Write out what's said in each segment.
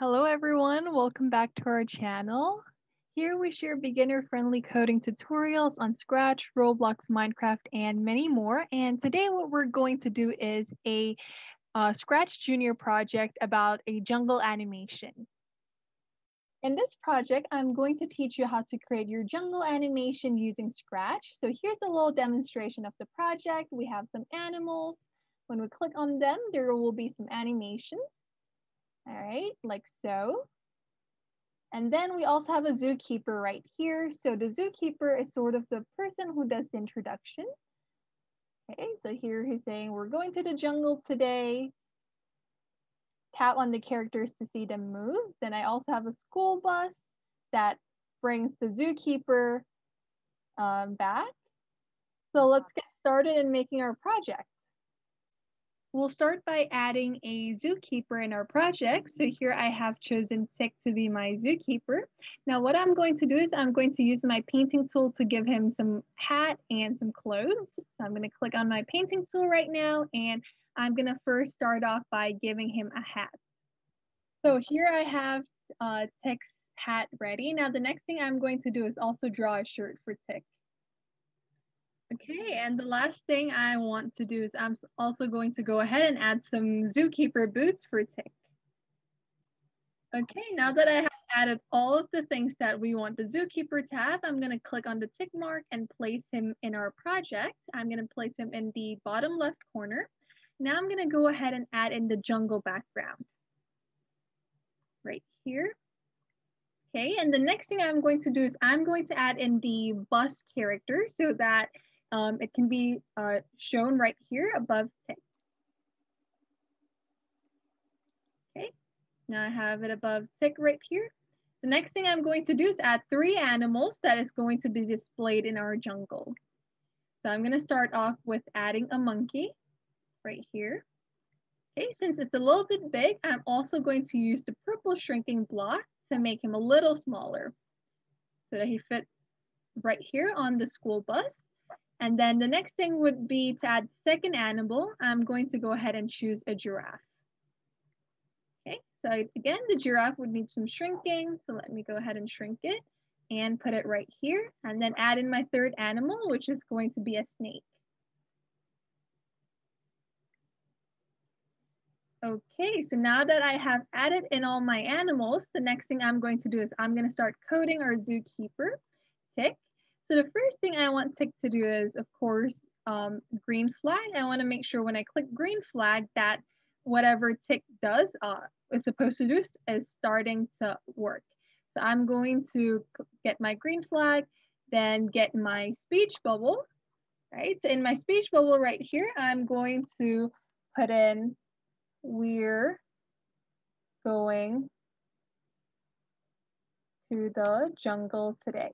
Hello everyone, welcome back to our channel. Here we share beginner-friendly coding tutorials on Scratch, Roblox, Minecraft, and many more. And today what we're going to do is a uh, Scratch Junior project about a jungle animation. In this project, I'm going to teach you how to create your jungle animation using Scratch. So here's a little demonstration of the project. We have some animals. When we click on them, there will be some animations all right, like so. And then we also have a zookeeper right here. So the zookeeper is sort of the person who does the introduction. Okay, so here he's saying, we're going to the jungle today. Tap on the characters to see them move. Then I also have a school bus that brings the zookeeper um, back. So let's get started in making our project. We'll start by adding a zookeeper in our project. So here I have chosen Tick to be my zookeeper. Now what I'm going to do is I'm going to use my painting tool to give him some hat and some clothes. So I'm going to click on my painting tool right now and I'm going to first start off by giving him a hat. So here I have uh, Tick's hat ready. Now the next thing I'm going to do is also draw a shirt for Tick. Okay, and the last thing I want to do is I'm also going to go ahead and add some zookeeper boots for Tick. Okay, now that I have added all of the things that we want the zookeeper to have, I'm gonna click on the tick mark and place him in our project. I'm gonna place him in the bottom left corner. Now I'm gonna go ahead and add in the jungle background. Right here. Okay, and the next thing I'm going to do is I'm going to add in the bus character so that um, it can be uh, shown right here above tick. Okay, now I have it above tick right here. The next thing I'm going to do is add three animals that is going to be displayed in our jungle. So I'm gonna start off with adding a monkey right here. Okay, since it's a little bit big, I'm also going to use the purple shrinking block to make him a little smaller so that he fits right here on the school bus. And then the next thing would be to add second animal. I'm going to go ahead and choose a giraffe. Okay, so again, the giraffe would need some shrinking. So let me go ahead and shrink it and put it right here. And then add in my third animal, which is going to be a snake. Okay, so now that I have added in all my animals, the next thing I'm going to do is I'm going to start coding our zookeeper tick. So the first thing I want Tick to do is, of course, um, green flag. I want to make sure when I click green flag that whatever Tick does uh, is supposed to do is starting to work. So I'm going to get my green flag, then get my speech bubble, right? So in my speech bubble right here, I'm going to put in we're going to the jungle today.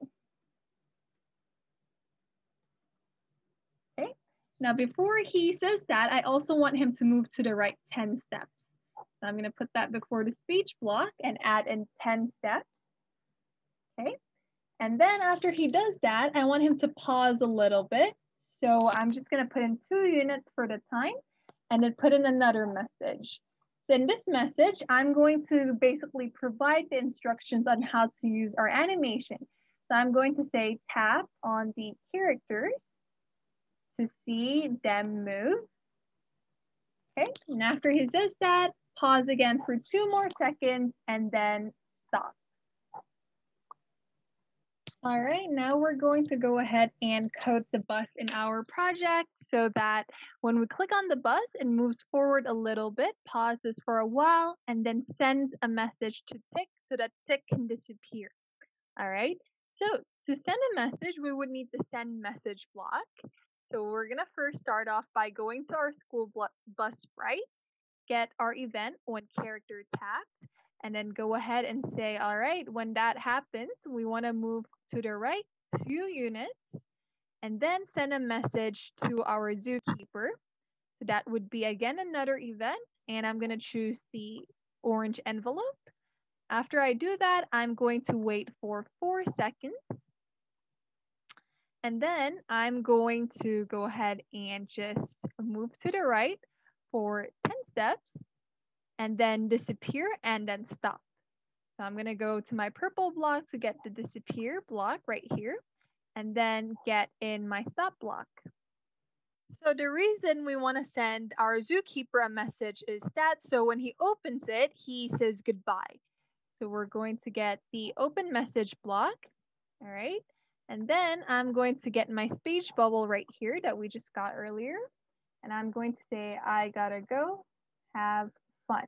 Now, before he says that, I also want him to move to the right 10 steps. So I'm gonna put that before the speech block and add in 10 steps, okay? And then after he does that, I want him to pause a little bit. So I'm just gonna put in two units for the time and then put in another message. So in this message, I'm going to basically provide the instructions on how to use our animation. So I'm going to say tap on the characters to see them move. Okay, and after he says that, pause again for two more seconds and then stop. All right, now we're going to go ahead and code the bus in our project so that when we click on the bus, it moves forward a little bit, pauses for a while, and then sends a message to Tick so that Tick can disappear. All right, so to send a message, we would need the send message block. So we're gonna first start off by going to our school bus sprite, get our event when character tapped, and then go ahead and say, all right, when that happens, we wanna move to the right two units, and then send a message to our zookeeper. So that would be again another event, and I'm gonna choose the orange envelope. After I do that, I'm going to wait for four seconds and then I'm going to go ahead and just move to the right for 10 steps and then disappear and then stop. So I'm going to go to my purple block to get the disappear block right here and then get in my stop block. So the reason we want to send our zookeeper a message is that so when he opens it, he says goodbye. So we're going to get the open message block. All right. And then I'm going to get my speech bubble right here that we just got earlier. And I'm going to say, I gotta go have fun.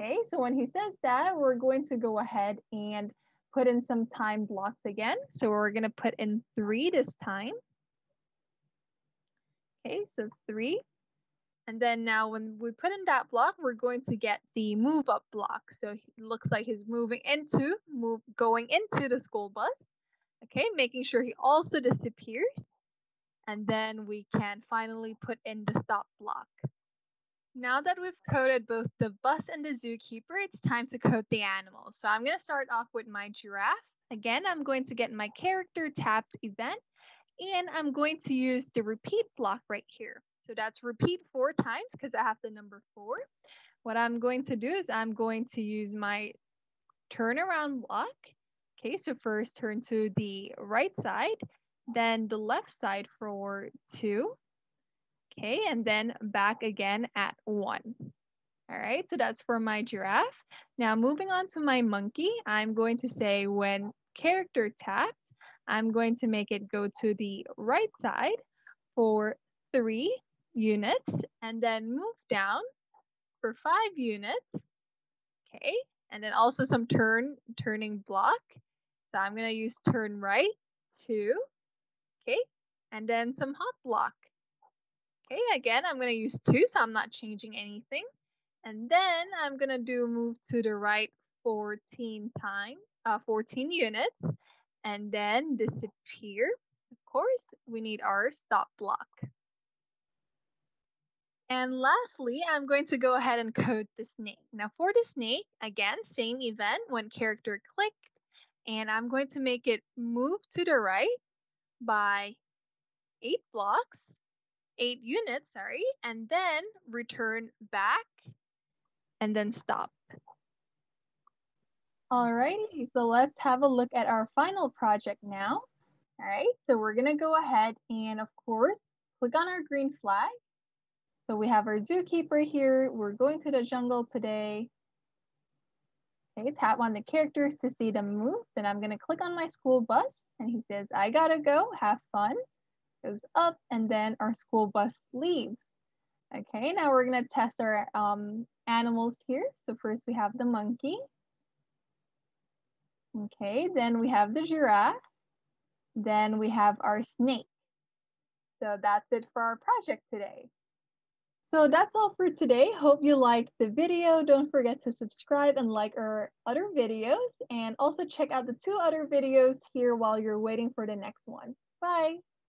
Okay, so when he says that, we're going to go ahead and put in some time blocks again. So we're gonna put in three this time. Okay, so three. And then now when we put in that block, we're going to get the move up block. So it looks like he's moving into, move going into the school bus. Okay, making sure he also disappears. And then we can finally put in the stop block. Now that we've coded both the bus and the zookeeper, it's time to code the animals. So I'm going to start off with my giraffe. Again, I'm going to get my character tapped event and I'm going to use the repeat block right here. So that's repeat four times because I have the number four. What I'm going to do is I'm going to use my turnaround block. Okay, so first turn to the right side, then the left side for two, Okay, and then back again at one. All right, so that's for my giraffe. Now moving on to my monkey, I'm going to say when character tapped, I'm going to make it go to the right side for three units and then move down for five units. Okay, and then also some turn turning block. So I'm going to use turn right, two, okay, and then some hop block. Okay, again, I'm going to use two, so I'm not changing anything. And then I'm going to do move to the right 14 times, uh, 14 units, and then disappear. Of course, we need our stop block. And lastly, I'm going to go ahead and code the snake. Now for the snake, again, same event when character clicked, and I'm going to make it move to the right by eight blocks eight units, sorry, and then return back and then stop. Alrighty, so let's have a look at our final project now. All right, so we're gonna go ahead and of course, click on our green flag. So we have our zookeeper here. We're going to the jungle today. Okay, tap on the characters to see them move. Then I'm gonna click on my school bus and he says, I gotta go, have fun goes up and then our school bus leaves. Okay, now we're gonna test our um, animals here. So first we have the monkey. Okay, then we have the giraffe. Then we have our snake. So that's it for our project today. So that's all for today. Hope you liked the video. Don't forget to subscribe and like our other videos and also check out the two other videos here while you're waiting for the next one. Bye.